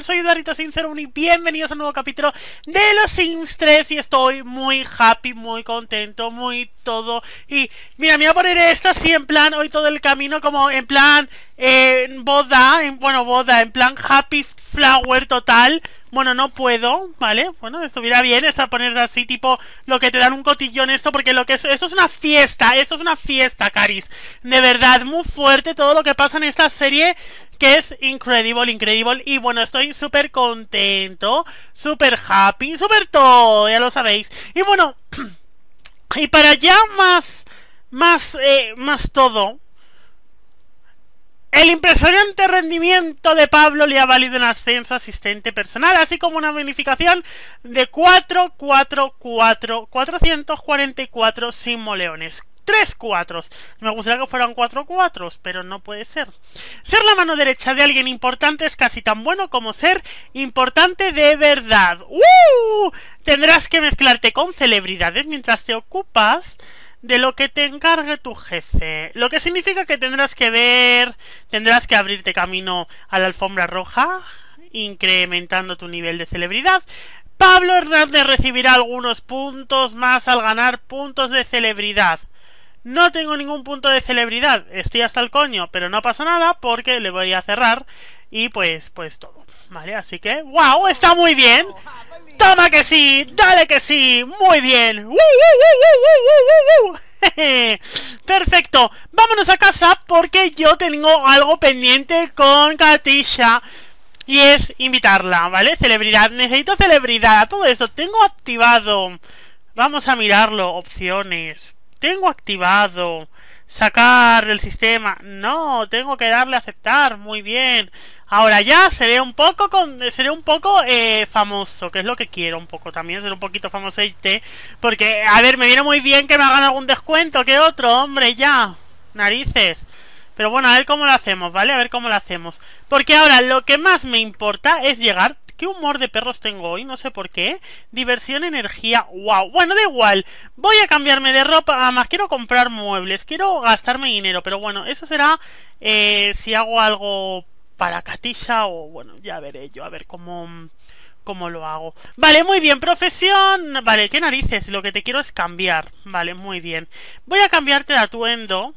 soy Darito Sincero y bienvenidos a un nuevo capítulo de los Sims 3 y estoy muy happy, muy contento, muy todo y mira, me voy a poner esto así en plan, hoy todo el camino como en plan eh, boda, en, bueno boda, en plan happy flower total bueno, no puedo, ¿vale? Bueno, estuviera bien esa ponerse así, tipo, lo que te dan un cotillón esto, porque lo que es, eso es una fiesta, eso es una fiesta, Caris. De verdad, muy fuerte todo lo que pasa en esta serie, que es incredible, increíble. Y bueno, estoy súper contento, súper happy, súper todo, ya lo sabéis. Y bueno, y para ya más, más, eh, más todo, el impresionante rendimiento de Pablo le ha valido un ascenso asistente personal, así como una bonificación de 444, 444 simoleones. Tres cuatros. Me gustaría que fueran cuatro cuatros, pero no puede ser. Ser la mano derecha de alguien importante es casi tan bueno como ser importante de verdad. ¡Uh! Tendrás que mezclarte con celebridades mientras te ocupas de lo que te encargue tu jefe. Lo que significa que tendrás que ver, tendrás que abrirte camino a la alfombra roja, incrementando tu nivel de celebridad. Pablo Hernández recibirá algunos puntos más al ganar puntos de celebridad. No tengo ningún punto de celebridad, estoy hasta el coño, pero no pasa nada porque le voy a cerrar y pues, pues todo. Vale, así que, wow, está muy bien. Toma que sí, dale que sí, muy bien. Perfecto, vámonos a casa porque yo tengo algo pendiente con Katisha. Y es invitarla, ¿vale? Celebridad, necesito celebridad, todo eso, tengo activado. Vamos a mirarlo, opciones. Tengo activado sacar del sistema. No, tengo que darle a aceptar. Muy bien. Ahora ya seré un poco con, seré un poco eh, famoso, que es lo que quiero un poco también, ser un poquito famoso porque a ver, me viene muy bien que me hagan algún descuento, que otro, hombre, ya. Narices. Pero bueno, a ver cómo lo hacemos, ¿vale? A ver cómo lo hacemos. Porque ahora lo que más me importa es llegar ¿Qué humor de perros tengo hoy? No sé por qué. Diversión, energía. ¡Wow! Bueno, da igual. Voy a cambiarme de ropa. Además, quiero comprar muebles. Quiero gastarme dinero. Pero bueno, eso será eh, si hago algo para Katisha o bueno, ya veré yo. A ver cómo cómo lo hago. Vale, muy bien, profesión. Vale, qué narices, lo que te quiero es cambiar. Vale, muy bien. Voy a cambiarte de atuendo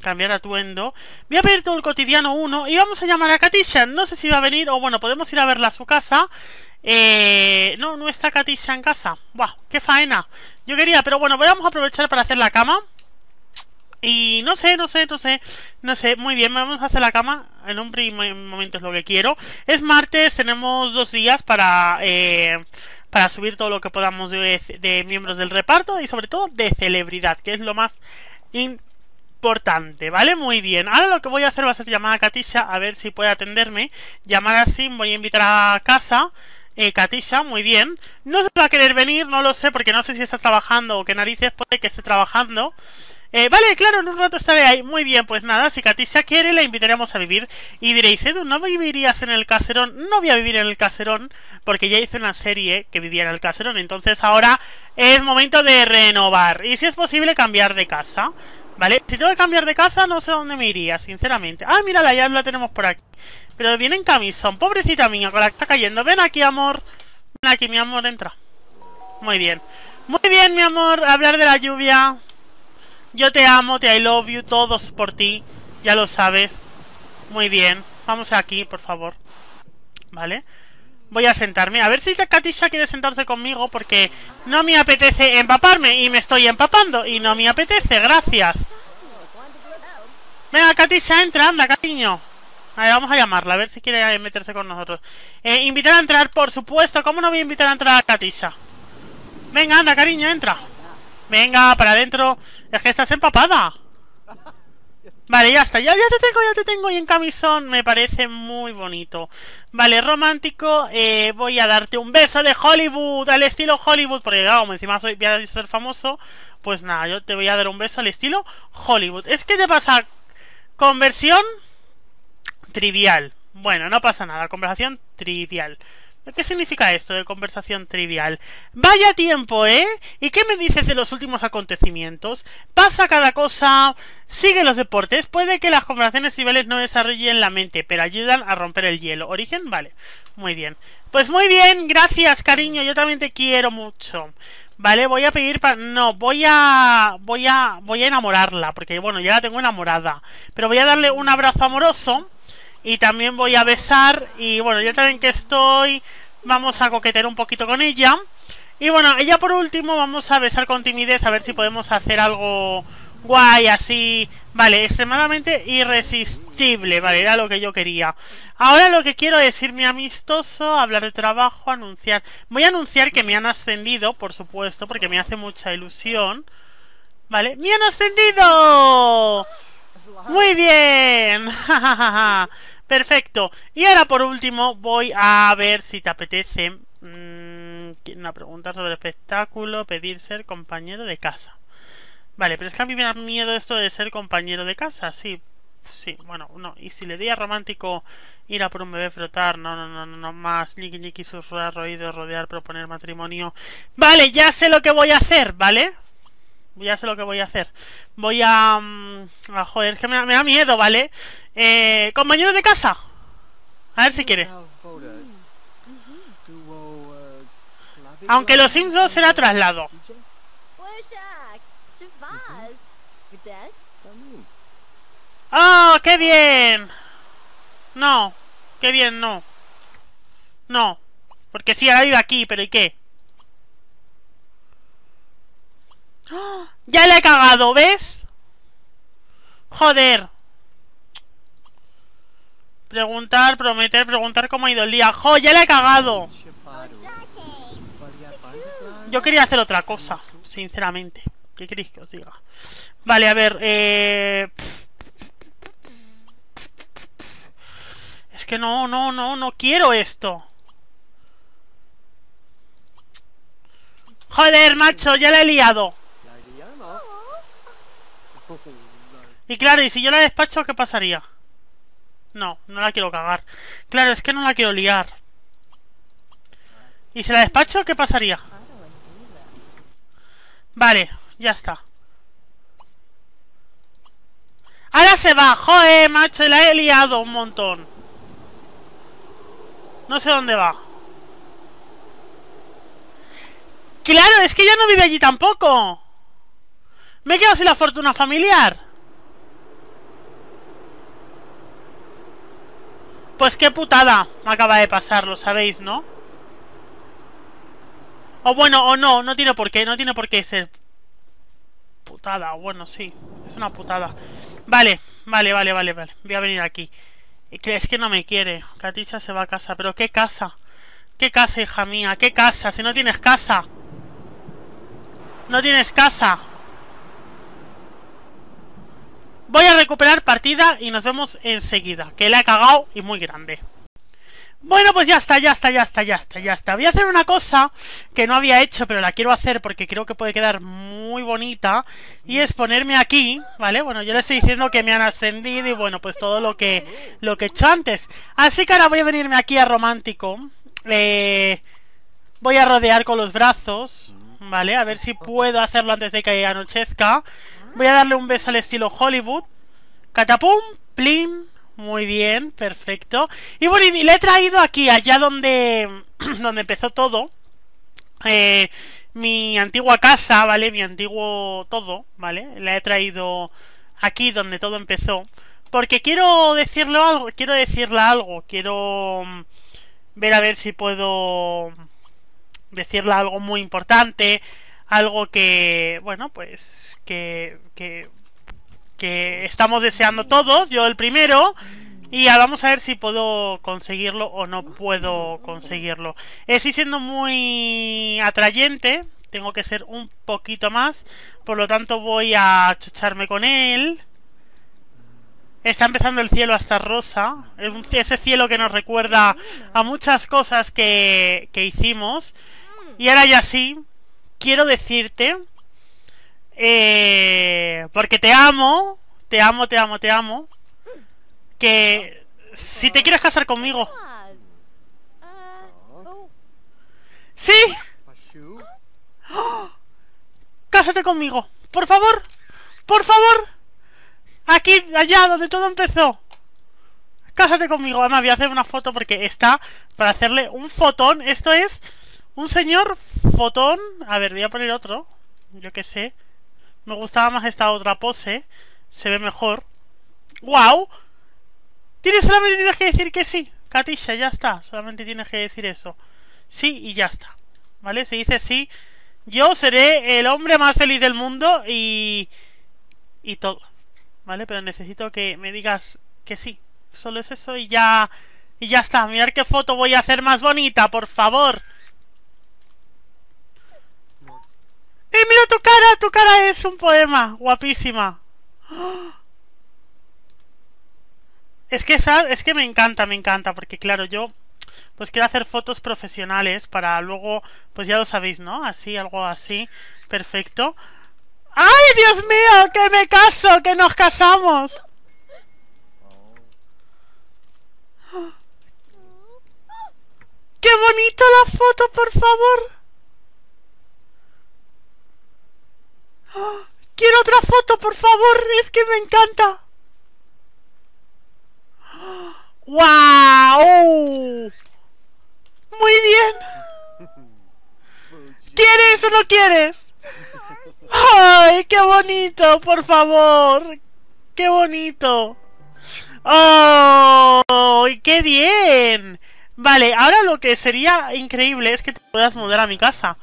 cambiar atuendo. Voy a pedir todo el cotidiano 1 y vamos a llamar a Katisha. No sé si va a venir o bueno, podemos ir a verla a su casa. Eh, no, no está Katisha en casa. Buah, qué faena. Yo quería, pero bueno, vamos a aprovechar para hacer la cama. Y no sé, no sé, no sé, no sé, muy bien, vamos a hacer la cama en un primer momento es lo que quiero. Es martes, tenemos dos días para, eh, para subir todo lo que podamos de, de, miembros del reparto y sobre todo de celebridad, que es lo más importante, ¿vale? Muy bien. Ahora lo que voy a hacer va a ser llamar a Katisha a ver si puede atenderme. Llamar a Sim, voy a invitar a casa. Eh, Katisha, muy bien. No se va a querer venir, no lo sé, porque no sé si está trabajando o qué narices puede que esté trabajando. Eh, vale, claro, en un rato estaré ahí. Muy bien, pues nada, si Katisha quiere, la invitaremos a vivir. Y diréis, Edu, ¿no vivirías en el caserón? No voy a vivir en el caserón, porque ya hice una serie que vivía en el caserón. Entonces ahora es momento de renovar. Y si es posible, cambiar de casa. Vale, si tengo que cambiar de casa, no sé dónde me iría, sinceramente. Ah, mírala, ya la tenemos por aquí. Pero viene en camisón, pobrecita mía, con la que está cayendo. Ven aquí, amor. Ven aquí, mi amor, entra. Muy bien. Muy bien, mi amor, hablar de la lluvia. Yo te amo, te I love you, todos por ti. Ya lo sabes. Muy bien. Vamos aquí, por favor. Vale. Voy a sentarme. A ver si Katisha quiere sentarse conmigo porque no me apetece empaparme y me estoy empapando y no me apetece. Gracias. Venga, Katisha, entra, anda, cariño. A ver, vamos a llamarla, a ver si quiere meterse con nosotros. Eh, invitar a entrar, por supuesto. ¿Cómo no voy a invitar a entrar a Katisha? Venga, anda, cariño, entra. Venga, para adentro. Es que estás empapada. Vale, ya está, ya, ya te tengo, ya te tengo y en camisón me parece muy bonito. Vale, romántico, eh, voy a darte un beso de Hollywood, al estilo Hollywood, porque claro, encima soy, voy a ser famoso, pues nada, yo te voy a dar un beso al estilo Hollywood. Es que te pasa conversión trivial. Bueno, no pasa nada, conversación trivial. ¿Qué significa esto de conversación trivial? Vaya tiempo, ¿eh? ¿Y qué me dices de los últimos acontecimientos? Pasa cada cosa, sigue los deportes, puede que las conversaciones triviales no desarrollen la mente, pero ayudan a romper el hielo. ¿Origen? Vale, muy bien. Pues muy bien, gracias, cariño, yo también te quiero mucho. Vale, voy a pedir para... No, voy a... Voy a... Voy a enamorarla, porque bueno, ya la tengo enamorada. Pero voy a darle un abrazo amoroso y también voy a besar y bueno, ya también que estoy, vamos a coquetear un poquito con ella. Y bueno, ella por último vamos a besar con timidez a ver si podemos hacer algo guay, así... Vale, extremadamente irresistible, vale, era lo que yo quería. Ahora lo que quiero es irme amistoso, hablar de trabajo, anunciar... Voy a anunciar que me han ascendido, por supuesto, porque me hace mucha ilusión. Vale, ¡me han ascendido! Muy bien. Perfecto. Y ahora por último voy a ver si te apetece mmm, una pregunta sobre espectáculo, pedir ser compañero de casa. Vale, pero es que a mí me da miedo esto de ser compañero de casa, sí. Sí, bueno, no. Y si le di a romántico ir a por un bebé, frotar, no, no, no, no, más. Niki, niki, susurrar, oído, rodear, proponer matrimonio. Vale, ya sé lo que voy a hacer, ¿vale? ya sé lo que voy a hacer. Voy a... Mm, a joder, es que me, da miedo, ¿vale? Eh, compañero de casa. A ver si quiere. Aunque los Simpsons será traslado. ¡Oh, qué bien! No, qué bien, no. No, porque sí, ahora vive aquí, pero ¿y qué? Ya le he cagado, ¿ves? Joder. Preguntar, prometer, preguntar cómo ha ido el día. ¡Jo! ¡Ya le he cagado! Yo quería hacer otra cosa, sinceramente. ¿Qué queréis que os diga? Vale, a ver, eh... Es que no, no, no, no quiero esto. Joder, macho, ya le he liado. Y claro, y si yo la despacho, ¿qué pasaría? No, no la quiero cagar. Claro, es que no la quiero liar. ¿Y si la despacho, qué pasaría? Vale, ya está. Ahora se va, joder, macho, la he liado un montón. No sé dónde va. Claro, es que ya no vive allí tampoco. Me he quedado sin la fortuna familiar. Pues qué putada me acaba de pasar, lo sabéis, ¿no? O bueno, o no, no tiene por qué, no tiene por qué ser putada, bueno, sí, es una putada. Vale, vale, vale, vale, vale, voy a venir aquí. Es que no me quiere, Katisha se va a casa, pero ¿qué casa? ¿Qué casa, hija mía? ¿Qué casa? Si no tienes casa. No tienes casa. Voy a recuperar partida y nos vemos enseguida. Que la he cagado y muy grande. Bueno, pues ya está, ya está, ya está, ya está, ya está. Voy a hacer una cosa que no había hecho, pero la quiero hacer porque creo que puede quedar muy bonita. Y es ponerme aquí, ¿vale? Bueno, yo le estoy diciendo que me han ascendido y bueno, pues todo lo que, lo que he hecho antes. Así que ahora voy a venirme aquí a romántico. Eh, voy a rodear con los brazos, ¿vale? A ver si puedo hacerlo antes de que anochezca. Voy a darle un beso al estilo Hollywood. Catapum, plim. Muy bien, perfecto. Y bueno, y le he traído aquí, allá donde, donde empezó todo. Eh, mi antigua casa, ¿vale? Mi antiguo todo, ¿vale? Le he traído aquí donde todo empezó. Porque quiero decirle algo, quiero decirle algo, quiero mm, ver a ver si puedo decirle algo muy importante, algo que, bueno, pues que, que, que estamos deseando todos, yo el primero, y vamos a ver si puedo conseguirlo o no puedo conseguirlo. Estoy siendo muy atrayente, tengo que ser un poquito más, por lo tanto voy a chucharme con él. Está empezando el cielo hasta rosa, ese cielo que nos recuerda a muchas cosas que, que hicimos. Y ahora ya sí, quiero decirte, eh, porque te amo, te amo, te amo, te amo, que si te quieres casar conmigo... ¡Sí! ¡Cásate conmigo! ¡Por favor! ¡Por favor! Aquí, allá, donde todo empezó. Cásate conmigo. Además, voy a hacer una foto porque está para hacerle un fotón. Esto es un señor fotón. A ver, voy a poner otro. Yo qué sé. Me gustaba más esta otra pose. Se ve mejor. ¡Wow! Tienes solamente que decir que sí. Katisha, ya está. Solamente tienes que decir eso. Sí y ya está. ¿Vale? Se dice sí. Yo seré el hombre más feliz del mundo y... Y todo. ¿vale? Pero necesito que me digas que sí. Solo es eso y ya... Y ya está. Mirar qué foto voy a hacer más bonita, por favor. ¡Eh, mira tu cara! Tu cara es un poema. Guapísima. Es que, es que me encanta, me encanta. Porque claro, yo... Pues quiero hacer fotos profesionales para luego... Pues ya lo sabéis, ¿no? Así, algo así. Perfecto. ¡Ay, Dios mío! ¡Que me caso! ¡Que nos casamos! ¡Qué bonita la foto, por favor! ¡Quiero otra foto, por favor! ¡Es que me encanta! ¡Wow! Muy bien. ¿Quieres o no quieres? ¡Ay, qué bonito! Por favor. ¡Qué bonito! ¡Oh! ¡Qué bien! Vale, ahora lo que sería increíble es que te puedas mudar a mi casa.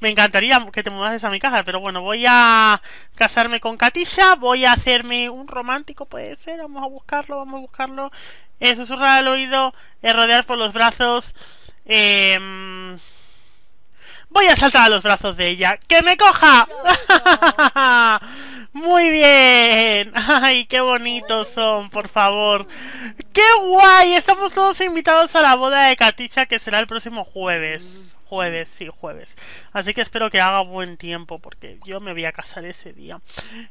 Me encantaría que te mudases a mi casa, pero bueno, voy a casarme con Katisha, voy a hacerme un romántico, puede ser, vamos a buscarlo, vamos a buscarlo. Eh, susurrar al oído, eh, rodear por los brazos. Eh, Voy a saltar a los brazos de ella. ¡Que me coja! Muy bien. Ay, qué bonitos son, por favor. ¡Qué guay! Estamos todos invitados a la boda de Katisha que será el próximo jueves. Jueves, sí, jueves. Así que espero que haga buen tiempo porque yo me voy a casar ese día.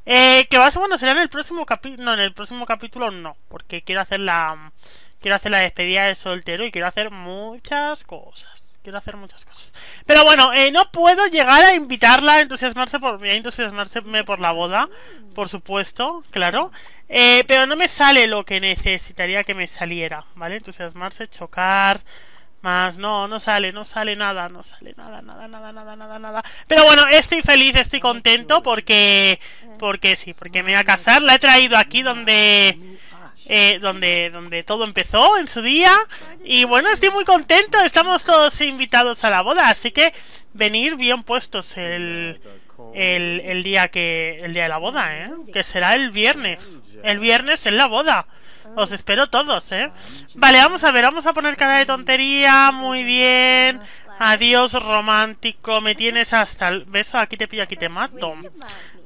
Eh, que va bueno, será en el próximo capítulo. No, en el próximo capítulo no, porque quiero hacer la. Quiero hacer la despedida de soltero y quiero hacer muchas cosas quiero hacer muchas cosas. Pero bueno, eh, no puedo llegar a invitarla a entusiasmarse por, a entusiasmarse por la boda, por supuesto, claro. Eh, pero no me sale lo que necesitaría que me saliera, ¿vale? Entusiasmarse, chocar, más, no, no sale, no sale nada, no sale nada, nada, nada, nada, nada, nada. Pero bueno, estoy feliz, estoy contento porque, porque sí, porque me voy a casar. La he traído aquí donde eh, donde, donde todo empezó en su día. Y bueno, estoy muy contento, estamos todos invitados a la boda, así que venir bien puestos el, el, el día que el día de la boda, ¿eh? que será el viernes. El viernes es la boda. Os espero todos, ¿eh? Vale, vamos a ver, vamos a poner cara de tontería, muy bien. Adiós, romántico, me tienes hasta el... beso Aquí te pillo, aquí te mato.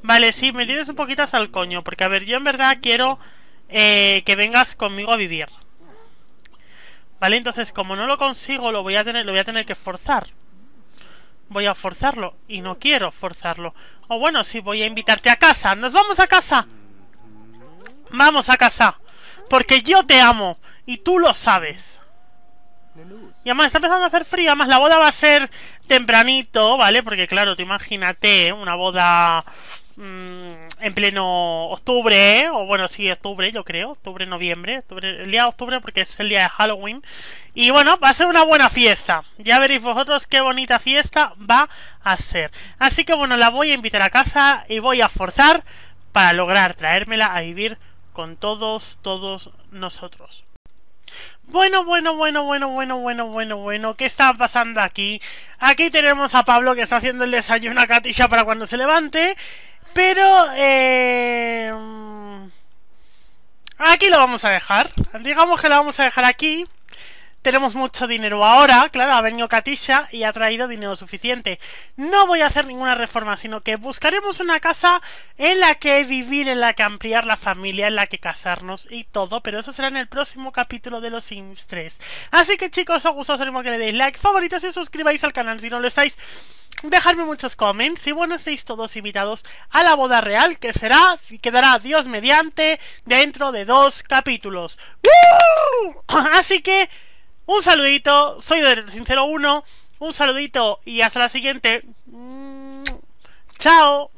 Vale, sí, me tienes un poquito hasta el coño, porque a ver, yo en verdad quiero eh, que vengas conmigo a vivir. Vale, entonces como no lo consigo, lo voy a tener, lo voy a tener que forzar. Voy a forzarlo y no quiero forzarlo. O bueno, sí, voy a invitarte a casa. ¡Nos vamos a casa! Vamos a casa. Porque yo te amo y tú lo sabes. Y además está empezando a hacer frío. Además la boda va a ser tempranito, ¿vale? Porque claro, te imagínate una boda Mm, en pleno octubre, o bueno, sí, octubre, yo creo, octubre, noviembre, el día de octubre porque es el día de Halloween. Y bueno, va a ser una buena fiesta. Ya veréis vosotros qué bonita fiesta va a ser. Así que bueno, la voy a invitar a casa y voy a forzar para lograr traérmela a vivir con todos, todos nosotros. Bueno, bueno, bueno, bueno, bueno, bueno, bueno, bueno. ¿Qué está pasando aquí? Aquí tenemos a Pablo que está haciendo el desayuno a Katisha para cuando se levante. Pero, eh, aquí lo vamos a dejar. Digamos que lo vamos a dejar aquí tenemos mucho dinero ahora, claro, ha venido Katisha y ha traído dinero suficiente. No voy a hacer ninguna reforma, sino que buscaremos una casa en la que vivir, en la que ampliar la familia, en la que casarnos y todo, pero eso será en el próximo capítulo de los Sims 3. Así que chicos, os gustó, os animo que le deis like, favoritos y suscribáis al canal si no lo estáis. Dejadme muchos comments y bueno, estáis todos invitados a la boda real que será y quedará Dios mediante dentro de dos capítulos. Así que un saludito, soy del Sincero 1. Un saludito y hasta la siguiente. Mm, chao.